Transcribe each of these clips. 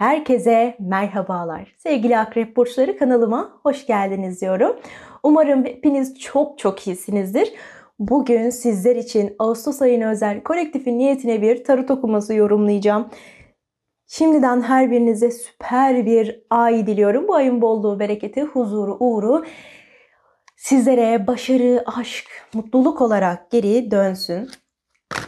Herkese merhabalar. Sevgili Akrep Burçları kanalıma hoş geldiniz diyorum. Umarım hepiniz çok çok iyisinizdir. Bugün sizler için Ağustos ayına özel kolektifin niyetine bir tarot okuması yorumlayacağım. Şimdiden her birinize süper bir ay diliyorum. Bu ayın bolluğu, bereketi, huzuru, uğuru sizlere başarı, aşk, mutluluk olarak geri dönsün.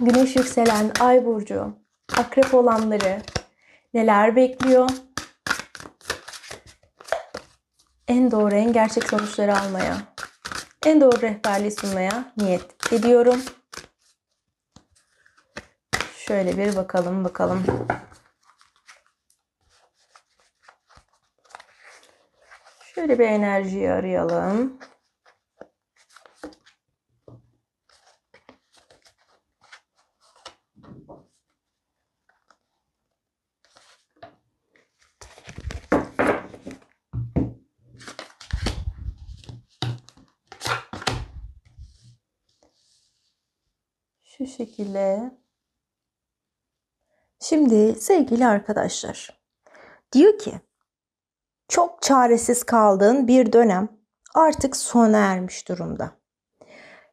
Güneş yükselen ay burcu, akrep olanları neler bekliyor? En doğru, en gerçek sonuçları almaya, en doğru rehberliği sunmaya niyet ediyorum. Şöyle bir bakalım bakalım. Şöyle bir enerjiyi arayalım. Şekilde. Şimdi sevgili arkadaşlar diyor ki çok çaresiz kaldığın bir dönem artık sona ermiş durumda.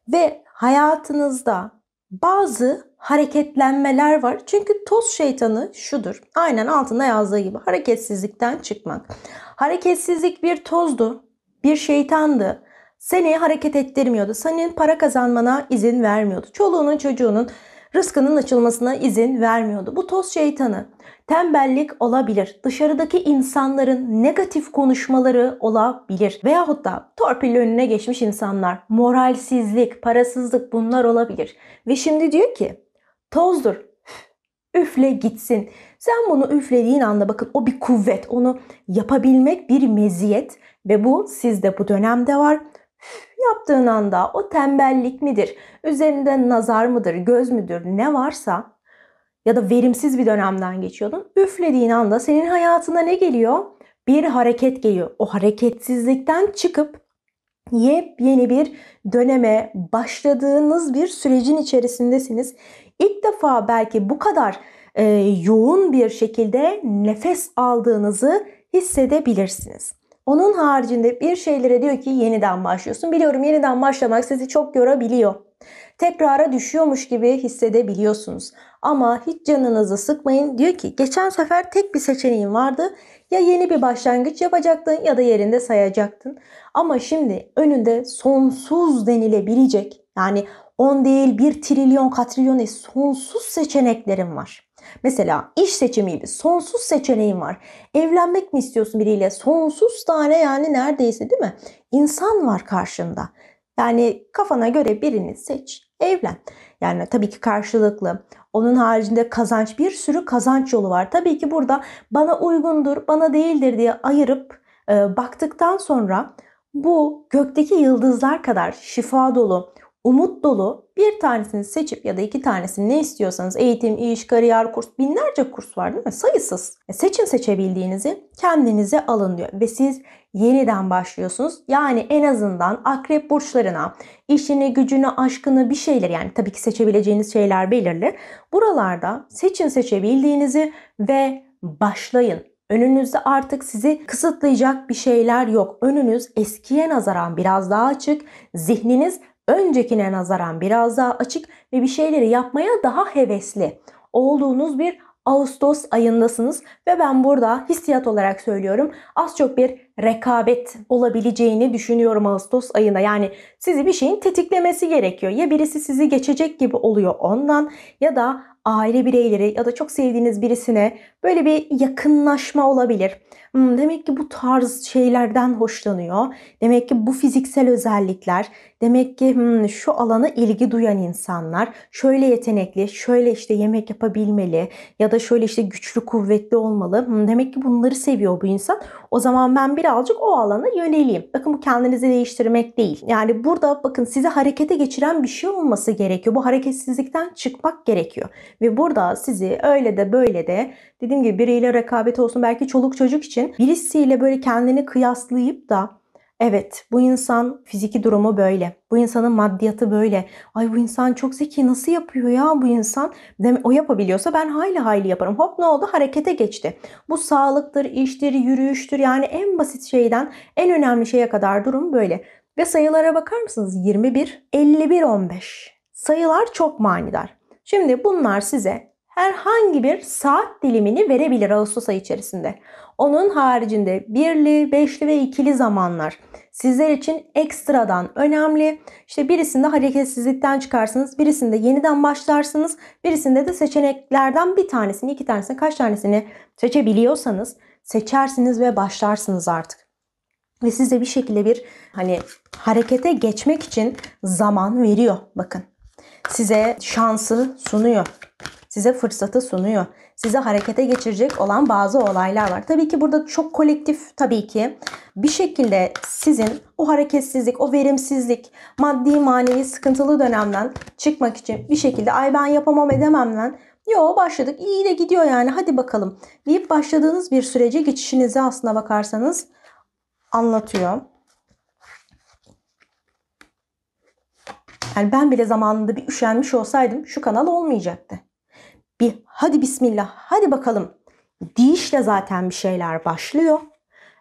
Ve hayatınızda bazı hareketlenmeler var. Çünkü toz şeytanı şudur. Aynen altında yazdığı gibi hareketsizlikten çıkmak. Hareketsizlik bir tozdu, bir şeytandı. Seni hareket ettirmiyordu. Senin para kazanmana izin vermiyordu. Çoluğunun çocuğunun rızkının açılmasına izin vermiyordu. Bu toz şeytanı tembellik olabilir. Dışarıdaki insanların negatif konuşmaları olabilir. Veyahut da torpil önüne geçmiş insanlar, moralsizlik, parasızlık bunlar olabilir. Ve şimdi diyor ki tozdur. Üfle gitsin. Sen bunu üflediğin anda bakın o bir kuvvet. Onu yapabilmek bir meziyet ve bu sizde bu dönemde var yaptığın anda o tembellik midir, üzerinde nazar mıdır, göz müdür ne varsa ya da verimsiz bir dönemden geçiyordun. Üflediğin anda senin hayatına ne geliyor? Bir hareket geliyor. O hareketsizlikten çıkıp yepyeni bir döneme başladığınız bir sürecin içerisindesiniz. İlk defa belki bu kadar e, yoğun bir şekilde nefes aldığınızı hissedebilirsiniz. Onun haricinde bir şeylere diyor ki yeniden başlıyorsun. Biliyorum yeniden başlamak sizi çok yorabiliyor. Tekrara düşüyormuş gibi hissedebiliyorsunuz. Ama hiç canınızı sıkmayın. Diyor ki geçen sefer tek bir seçeneğin vardı. Ya yeni bir başlangıç yapacaktın ya da yerinde sayacaktın. Ama şimdi önünde sonsuz denilebilecek yani 10 değil 1 trilyon katrilyon değil sonsuz seçeneklerin var. Mesela iş seçimi gibi sonsuz seçeneğin var. Evlenmek mi istiyorsun biriyle? Sonsuz tane yani neredeyse değil mi? İnsan var karşında. Yani kafana göre birini seç, evlen. Yani tabii ki karşılıklı. Onun haricinde kazanç bir sürü kazanç yolu var. Tabii ki burada bana uygundur, bana değildir diye ayırıp e, baktıktan sonra bu gökteki yıldızlar kadar şifa dolu, umut dolu bir tanesini seçip ya da iki tanesini ne istiyorsanız eğitim, iş, kariyer, kurs binlerce kurs var değil mi? Sayısız. E seçin seçebildiğinizi kendinize alın diyor ve siz yeniden başlıyorsunuz. Yani en azından akrep burçlarına işini, gücünü, aşkını bir şeyler yani tabii ki seçebileceğiniz şeyler belirli. Buralarda seçin seçebildiğinizi ve başlayın. Önünüzde artık sizi kısıtlayacak bir şeyler yok. Önünüz eskiye nazaran biraz daha açık. Zihniniz öncekine nazaran biraz daha açık ve bir şeyleri yapmaya daha hevesli. Olduğunuz bir Ağustos ayındasınız ve ben burada hissiyat olarak söylüyorum. Az çok bir rekabet olabileceğini düşünüyorum Ağustos ayında. Yani sizi bir şeyin tetiklemesi gerekiyor. Ya birisi sizi geçecek gibi oluyor ondan ya da aile bireyleri ya da çok sevdiğiniz birisine böyle bir yakınlaşma olabilir. Hmm, demek ki bu tarz şeylerden hoşlanıyor. Demek ki bu fiziksel özellikler, demek ki hmm, şu alana ilgi duyan insanlar şöyle yetenekli, şöyle işte yemek yapabilmeli ya da şöyle işte güçlü, kuvvetli olmalı. Hmm, demek ki bunları seviyor bu insan. O zaman ben birazcık o alana yöneleyim. Bakın bu kendinizi değiştirmek değil. Yani burada bakın sizi harekete geçiren bir şey olması gerekiyor. Bu hareketsizlikten çıkmak gerekiyor. Ve burada sizi öyle de böyle de dediğim gibi biriyle rekabet olsun belki çoluk çocuk için birisiyle böyle kendini kıyaslayıp da Evet, bu insan fiziki durumu böyle. Bu insanın maddiyatı böyle. Ay bu insan çok zeki nasıl yapıyor ya bu insan? O yapabiliyorsa ben hayli hayli yaparım. Hop ne oldu? Harekete geçti. Bu sağlıktır, iştir, yürüyüştür. Yani en basit şeyden en önemli şeye kadar durum böyle. Ve sayılara bakar mısınız? 21, 51, 15. Sayılar çok manidar. Şimdi bunlar size herhangi bir saat dilimini verebilir Ağustos ayı içerisinde. Onun haricinde birli, beşli ve ikili zamanlar sizler için ekstradan önemli. İşte birisinde hareketsizlikten çıkarsınız, birisinde yeniden başlarsınız, birisinde de seçeneklerden bir tanesini, iki tanesini, kaç tanesini seçebiliyorsanız seçersiniz ve başlarsınız artık. Ve size bir şekilde bir hani harekete geçmek için zaman veriyor bakın. Size şansı sunuyor. Size fırsatı sunuyor size harekete geçirecek olan bazı olaylar var. Tabii ki burada çok kolektif tabii ki. Bir şekilde sizin o hareketsizlik, o verimsizlik, maddi manevi sıkıntılı dönemden çıkmak için bir şekilde ay ben yapamam edememden Yo başladık. İyi de gidiyor yani. Hadi bakalım. deyip başladığınız bir sürece geçişinizi aslına bakarsanız anlatıyor. Yani ben bile zamanında bir üşenmiş olsaydım şu kanal olmayacaktı bir hadi bismillah hadi bakalım. deyişle zaten bir şeyler başlıyor.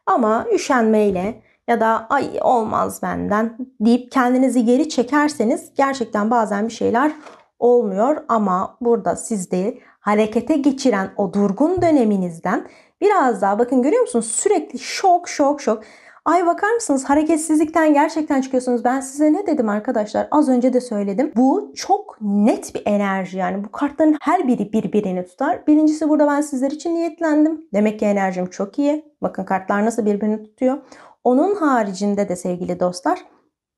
Ama üşenmeyle ya da ay olmaz benden. deyip kendinizi geri çekerseniz gerçekten bazen bir şeyler olmuyor. Ama burada sizde harekete geçiren o durgun döneminizden biraz daha bakın görüyor musunuz? Sürekli şok şok şok Ay bakar mısınız hareketsizlikten gerçekten çıkıyorsunuz. Ben size ne dedim arkadaşlar? Az önce de söyledim. Bu çok net bir enerji yani. Bu kartların her biri birbirini tutar. Birincisi burada ben sizler için niyetlendim. Demek ki enerjim çok iyi. Bakın kartlar nasıl birbirini tutuyor. Onun haricinde de sevgili dostlar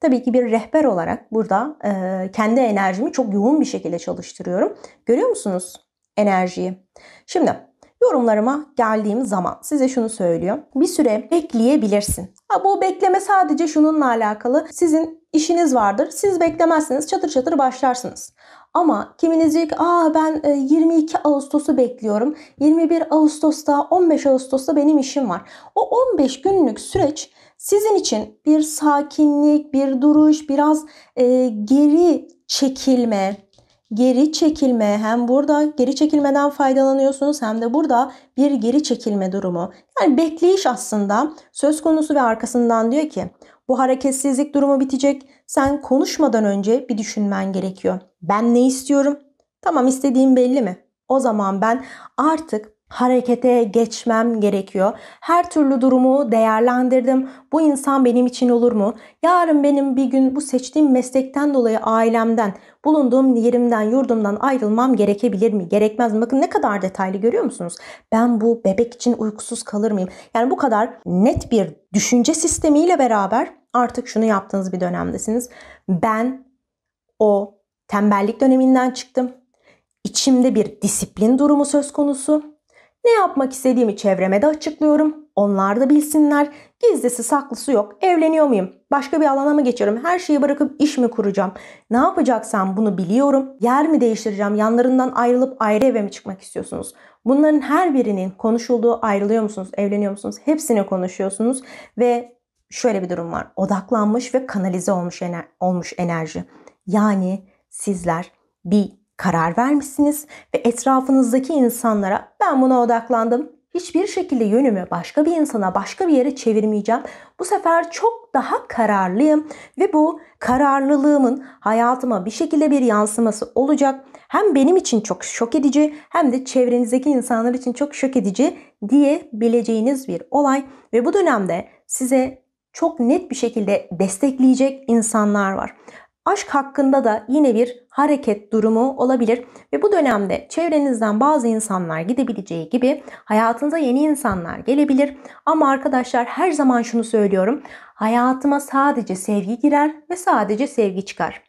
Tabii ki bir rehber olarak burada e, kendi enerjimi çok yoğun bir şekilde çalıştırıyorum. Görüyor musunuz enerjiyi? Şimdi yorumlarıma geldiğim zaman size şunu söylüyor. Bir süre bekleyebilirsin. Ha, bu bekleme sadece şununla alakalı. Sizin işiniz vardır. Siz beklemezsiniz. Çatır çatır başlarsınız. Ama kiminiz diyor ki Aa, ben 22 e, Ağustos'u bekliyorum. 21 Ağustos'ta 15 Ağustos'ta benim işim var. O 15 günlük süreç sizin için bir sakinlik, bir duruş, biraz e, geri çekilme, geri çekilme hem burada geri çekilmeden faydalanıyorsunuz hem de burada bir geri çekilme durumu. Yani bekleyiş aslında söz konusu ve arkasından diyor ki bu hareketsizlik durumu bitecek. Sen konuşmadan önce bir düşünmen gerekiyor. Ben ne istiyorum? Tamam istediğim belli mi? O zaman ben artık harekete geçmem gerekiyor. Her türlü durumu değerlendirdim. Bu insan benim için olur mu? Yarın benim bir gün bu seçtiğim meslekten dolayı ailemden, bulunduğum yerimden, yurdumdan ayrılmam gerekebilir mi? Gerekmez mi? Bakın ne kadar detaylı görüyor musunuz? Ben bu bebek için uykusuz kalır mıyım? Yani bu kadar net bir düşünce sistemiyle beraber artık şunu yaptığınız bir dönemdesiniz. Ben o tembellik döneminden çıktım. İçimde bir disiplin durumu söz konusu ne yapmak istediğimi çevreme de açıklıyorum. Onlar da bilsinler. Gizlisi saklısı yok. Evleniyor muyum? Başka bir alana mı geçiyorum? Her şeyi bırakıp iş mi kuracağım? Ne yapacaksam bunu biliyorum. Yer mi değiştireceğim? Yanlarından ayrılıp ayrı eve mi çıkmak istiyorsunuz? Bunların her birinin konuşulduğu ayrılıyor musunuz? Evleniyor musunuz? Hepsini konuşuyorsunuz ve şöyle bir durum var. Odaklanmış ve kanalize olmuş, ener olmuş enerji. Yani sizler bir karar vermişsiniz ve etrafınızdaki insanlara ben buna odaklandım. Hiçbir şekilde yönümü başka bir insana, başka bir yere çevirmeyeceğim. Bu sefer çok daha kararlıyım ve bu kararlılığımın hayatıma bir şekilde bir yansıması olacak. Hem benim için çok şok edici hem de çevrenizdeki insanlar için çok şok edici diyebileceğiniz bir olay ve bu dönemde size çok net bir şekilde destekleyecek insanlar var. Aşk hakkında da yine bir hareket durumu olabilir ve bu dönemde çevrenizden bazı insanlar gidebileceği gibi hayatınıza yeni insanlar gelebilir. Ama arkadaşlar her zaman şunu söylüyorum. Hayatıma sadece sevgi girer ve sadece sevgi çıkar.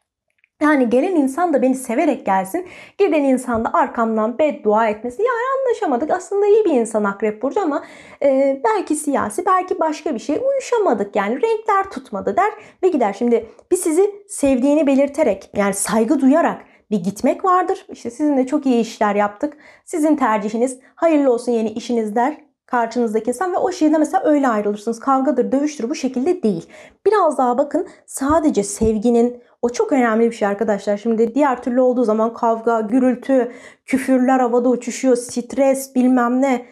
Yani gelen insan da beni severek gelsin. Giden insan da arkamdan beddua etmesi. Yani anlaşamadık. Aslında iyi bir insan Akrep Burcu ama e, belki siyasi, belki başka bir şey. Uyuşamadık yani. Renkler tutmadı der ve gider. Şimdi bir sizi sevdiğini belirterek yani saygı duyarak bir gitmek vardır. İşte sizinle çok iyi işler yaptık. Sizin tercihiniz hayırlı olsun yeni işiniz der karşınızdaki insan ve o şekilde mesela öyle ayrılırsınız. Kavgadır, dövüştür bu şekilde değil. Biraz daha bakın sadece sevginin o çok önemli bir şey arkadaşlar. Şimdi diğer türlü olduğu zaman kavga, gürültü, küfürler havada uçuşuyor, stres bilmem ne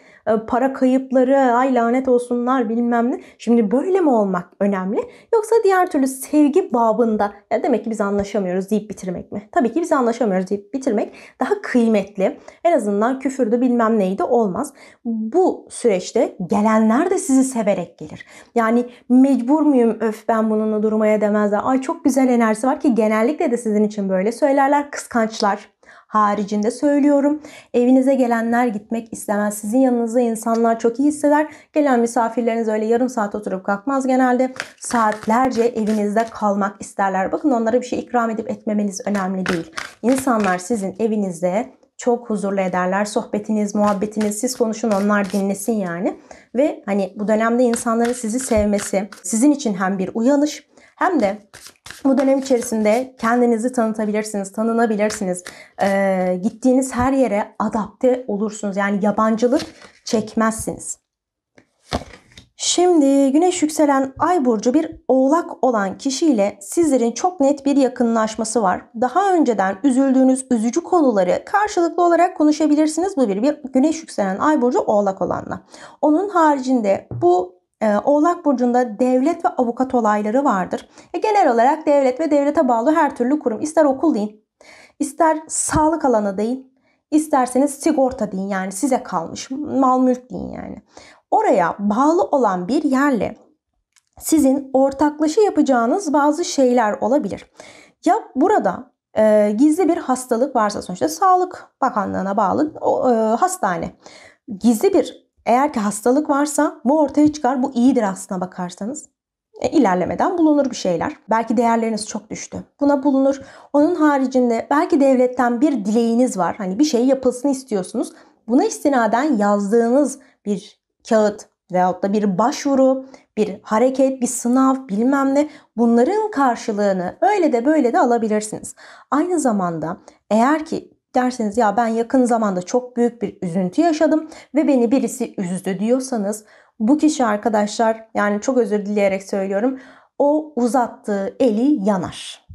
para kayıpları, ay lanet olsunlar bilmem ne. Şimdi böyle mi olmak önemli? Yoksa diğer türlü sevgi babında ya demek ki biz anlaşamıyoruz deyip bitirmek mi? Tabii ki biz anlaşamıyoruz deyip bitirmek daha kıymetli. En azından küfürdü bilmem neydi olmaz. Bu süreçte gelenler de sizi severek gelir. Yani mecbur muyum öf ben bununla durmaya demezler. Ay çok güzel enerjisi var ki genellikle de sizin için böyle söylerler. Kıskançlar, haricinde söylüyorum. Evinize gelenler gitmek istemez. Sizin yanınızda insanlar çok iyi hisseder. Gelen misafirleriniz öyle yarım saat oturup kalkmaz genelde. Saatlerce evinizde kalmak isterler. Bakın onlara bir şey ikram edip etmemeniz önemli değil. İnsanlar sizin evinizde çok huzurlu ederler. Sohbetiniz, muhabbetiniz, siz konuşun onlar dinlesin yani. Ve hani bu dönemde insanların sizi sevmesi sizin için hem bir uyanış hem de bu dönem içerisinde kendinizi tanıtabilirsiniz, tanınabilirsiniz. Ee, gittiğiniz her yere adapte olursunuz. Yani yabancılık çekmezsiniz. Şimdi güneş yükselen ay burcu bir oğlak olan kişiyle sizlerin çok net bir yakınlaşması var. Daha önceden üzüldüğünüz üzücü konuları karşılıklı olarak konuşabilirsiniz. Bu bir, bir güneş yükselen ay burcu oğlak olanla. Onun haricinde bu Oğlak Burcu'nda devlet ve avukat olayları vardır. E, genel olarak devlet ve devlete bağlı her türlü kurum. ister okul deyin, ister sağlık alanı deyin, isterseniz sigorta deyin yani size kalmış mal mülk deyin yani. Oraya bağlı olan bir yerle sizin ortaklaşa yapacağınız bazı şeyler olabilir. Ya burada e, gizli bir hastalık varsa sonuçta Sağlık Bakanlığı'na bağlı o, e, hastane. Gizli bir eğer ki hastalık varsa bu ortaya çıkar. Bu iyidir aslına bakarsanız. E, ilerlemeden bulunur bir şeyler. Belki değerleriniz çok düştü. Buna bulunur. Onun haricinde belki devletten bir dileğiniz var. Hani bir şey yapılsın istiyorsunuz. Buna istinaden yazdığınız bir kağıt veyahut da bir başvuru, bir hareket, bir sınav bilmem ne bunların karşılığını öyle de böyle de alabilirsiniz. Aynı zamanda eğer ki derseniz ya ben yakın zamanda çok büyük bir üzüntü yaşadım ve beni birisi üzdü diyorsanız bu kişi arkadaşlar yani çok özür dileyerek söylüyorum o uzattığı eli yanar.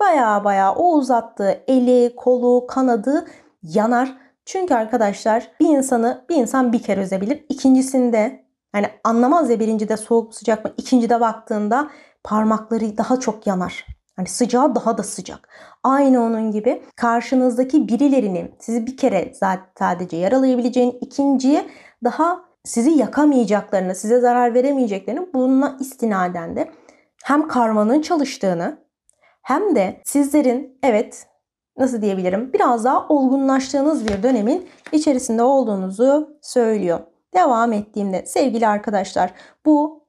Baya baya o uzattığı eli, kolu, kanadı yanar. Çünkü arkadaşlar bir insanı bir insan bir kere üzebilir. İkincisinde yani anlamaz ya birincide soğuk sıcak mı ikincide baktığında parmakları daha çok yanar. Hani sıcağı daha da sıcak. Aynı onun gibi karşınızdaki birilerinin sizi bir kere sadece yaralayabileceğini, ikinciye daha sizi yakamayacaklarını, size zarar veremeyeceklerini bununla istinaden de hem karmanın çalıştığını hem de sizlerin evet nasıl diyebilirim biraz daha olgunlaştığınız bir dönemin içerisinde olduğunuzu söylüyor. Devam ettiğimde sevgili arkadaşlar bu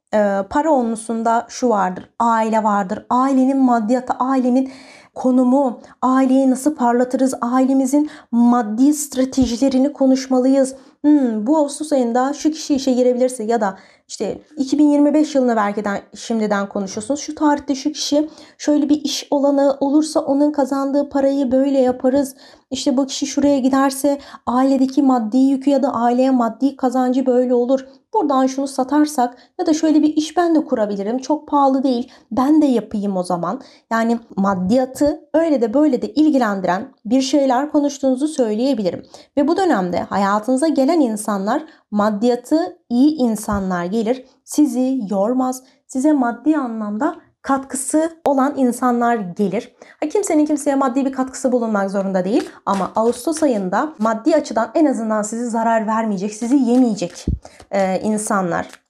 para onlusunda şu vardır. Aile vardır. Ailenin maddiyatı, ailenin konumu, aileyi nasıl parlatırız, ailemizin maddi stratejilerini konuşmalıyız. Hmm, bu Ağustos ayında şu kişi işe girebilirse ya da işte 2025 yılına belki de şimdiden konuşuyorsunuz. Şu tarihte şu kişi şöyle bir iş olanı olursa onun kazandığı parayı böyle yaparız. İşte bu kişi şuraya giderse ailedeki maddi yükü ya da aileye maddi kazancı böyle olur. Buradan şunu satarsak ya da şöyle bir iş ben de kurabilirim. Çok pahalı değil. Ben de yapayım o zaman. Yani maddiyatı öyle de böyle de ilgilendiren bir şeyler konuştuğunuzu söyleyebilirim. Ve bu dönemde hayatınıza gelen insanlar maddiyatı iyi insanlar gelir. Sizi yormaz. Size maddi anlamda katkısı olan insanlar gelir. Ha, kimsenin kimseye maddi bir katkısı bulunmak zorunda değil ama Ağustos ayında maddi açıdan en azından sizi zarar vermeyecek, sizi yemeyecek e, insanlar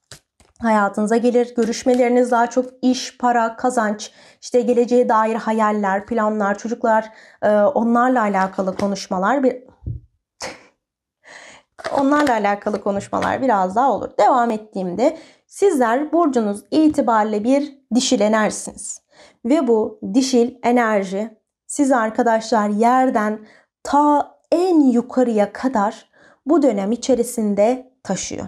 hayatınıza gelir. Görüşmeleriniz daha çok iş, para, kazanç, işte geleceğe dair hayaller, planlar, çocuklar, e, onlarla alakalı konuşmalar bir onlarla alakalı konuşmalar biraz daha olur. Devam ettiğimde Sizler burcunuz itibariyle bir dişil enerjisiniz. Ve bu dişil enerji siz arkadaşlar yerden ta en yukarıya kadar bu dönem içerisinde taşıyor.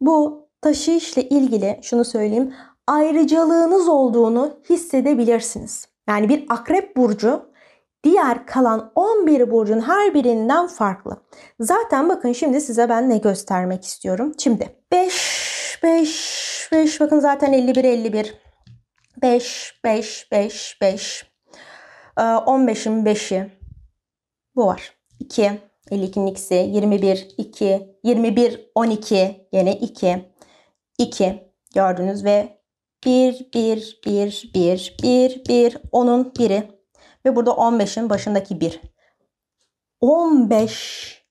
Bu taşıyışla ilgili şunu söyleyeyim ayrıcalığınız olduğunu hissedebilirsiniz. Yani bir akrep burcu diğer kalan 11 burcun her birinden farklı. Zaten bakın şimdi size ben ne göstermek istiyorum. Şimdi 5 5 5 bakın zaten 51 51 5 5 5 5 15'in 5'i bu var. 2 52'nin ikisi. 21 2 21 12 yine 2 2 gördünüz ve 1 1 1 1 1 1 10'un biri ve burada 15'in başındaki 1. 15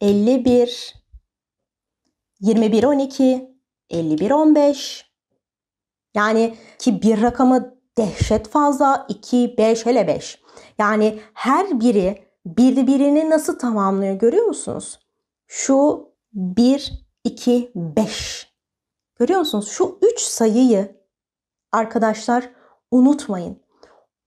51 21 12 51 15 yani ki bir rakamı dehşet fazla 2 5 hele 5. Yani her biri birbirini nasıl tamamlıyor görüyor musunuz? Şu 1 2 5. Görüyor musunuz? Şu 3 sayıyı arkadaşlar unutmayın.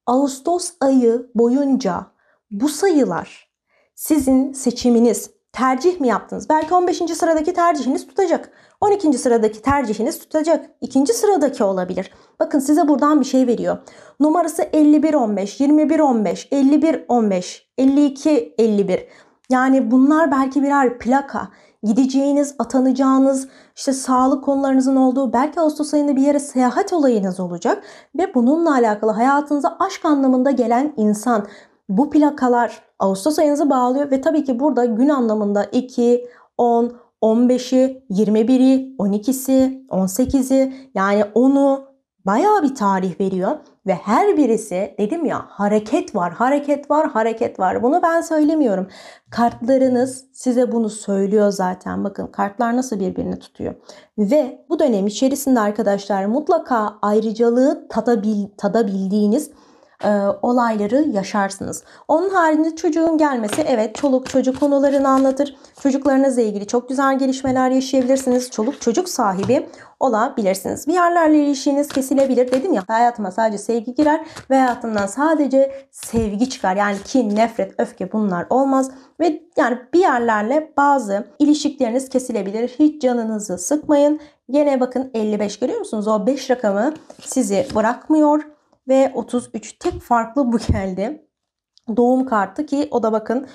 Ağustos ayı boyunca bu sayılar sizin seçiminiz, tercih mi yaptınız? Belki 15. sıradaki tercihiniz tutacak. 12. sıradaki tercihiniz tutacak. İkinci sıradaki olabilir. Bakın size buradan bir şey veriyor. Numarası 51 15, 21 15, 51 15, 52 51. Yani bunlar belki birer plaka. Gideceğiniz, atanacağınız, işte sağlık konularınızın olduğu, belki Ağustos ayında bir yere seyahat olayınız olacak ve bununla alakalı hayatınıza aşk anlamında gelen insan. Bu plakalar Ağustos ayınızı bağlıyor ve tabii ki burada gün anlamında 2, 10, 15'i, 21'i, 12'si, 18'i yani 10'u bayağı bir tarih veriyor ve her birisi dedim ya hareket var, hareket var, hareket var. Bunu ben söylemiyorum. Kartlarınız size bunu söylüyor zaten. Bakın kartlar nasıl birbirini tutuyor. Ve bu dönem içerisinde arkadaşlar mutlaka ayrıcalığı tadabil, tadabildiğiniz e, olayları yaşarsınız. Onun haricinde çocuğun gelmesi evet çoluk çocuk konularını anlatır. Çocuklarınızla ilgili çok güzel gelişmeler yaşayabilirsiniz. Çoluk çocuk sahibi olabilirsiniz. Bir yerlerle ilişkiniz kesilebilir. Dedim ya hayatıma sadece sevgi girer ve hayatımdan sadece sevgi çıkar. Yani kin, nefret, öfke bunlar olmaz. Ve yani bir yerlerle bazı ilişkileriniz kesilebilir. Hiç canınızı sıkmayın. Yine bakın 55 görüyor musunuz? O 5 rakamı sizi bırakmıyor ve 33 tek farklı bu geldi. Doğum kartı ki o da bakın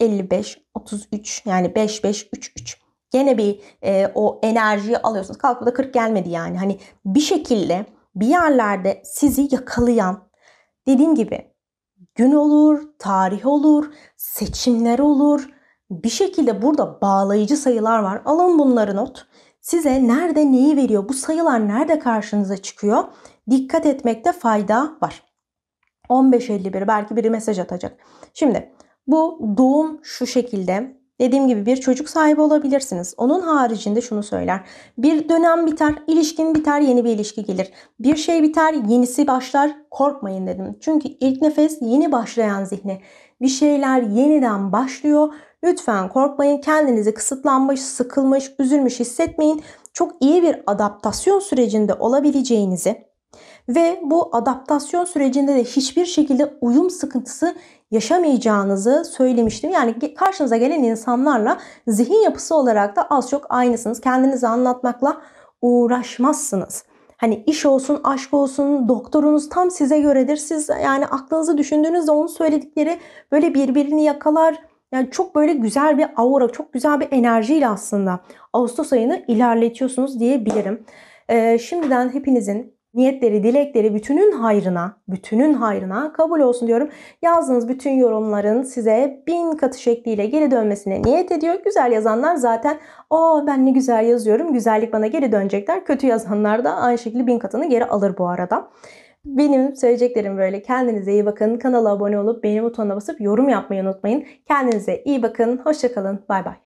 55, 33 yani 5, 5, 3, 3. Gene bir e, o enerjiyi alıyorsunuz. Kalkıp da 40 gelmedi yani. Hani bir şekilde bir yerlerde sizi yakalayan dediğim gibi gün olur, tarih olur, seçimler olur. Bir şekilde burada bağlayıcı sayılar var. Alın bunları not. Size nerede neyi veriyor? Bu sayılar nerede karşınıza çıkıyor? Dikkat etmekte fayda var. 15.51 belki biri mesaj atacak. Şimdi bu doğum şu şekilde. Dediğim gibi bir çocuk sahibi olabilirsiniz. Onun haricinde şunu söyler. Bir dönem biter, ilişkin biter, yeni bir ilişki gelir. Bir şey biter, yenisi başlar. Korkmayın dedim. Çünkü ilk nefes yeni başlayan zihni. Bir şeyler yeniden başlıyor. Lütfen korkmayın. Kendinizi kısıtlanmış, sıkılmış, üzülmüş hissetmeyin. Çok iyi bir adaptasyon sürecinde olabileceğinizi ve bu adaptasyon sürecinde de hiçbir şekilde uyum sıkıntısı yaşamayacağınızı söylemiştim. Yani karşınıza gelen insanlarla zihin yapısı olarak da az çok aynısınız. Kendinizi anlatmakla uğraşmazsınız. Hani iş olsun, aşk olsun, doktorunuz tam size göredir. Siz yani aklınızı düşündüğünüzde onun söyledikleri böyle birbirini yakalar. Yani çok böyle güzel bir aura, çok güzel bir enerjiyle aslında Ağustos ayını ilerletiyorsunuz diyebilirim. Ee, şimdiden hepinizin niyetleri, dilekleri bütünün hayrına, bütünün hayrına kabul olsun diyorum. Yazdığınız bütün yorumların size bin katı şekliyle geri dönmesine niyet ediyor. Güzel yazanlar zaten o ben ne güzel yazıyorum, güzellik bana geri dönecekler. Kötü yazanlar da aynı şekilde bin katını geri alır bu arada. Benim söyleyeceklerim böyle. Kendinize iyi bakın. Kanala abone olup beğeni butonuna basıp yorum yapmayı unutmayın. Kendinize iyi bakın. Hoşçakalın. Bay bay.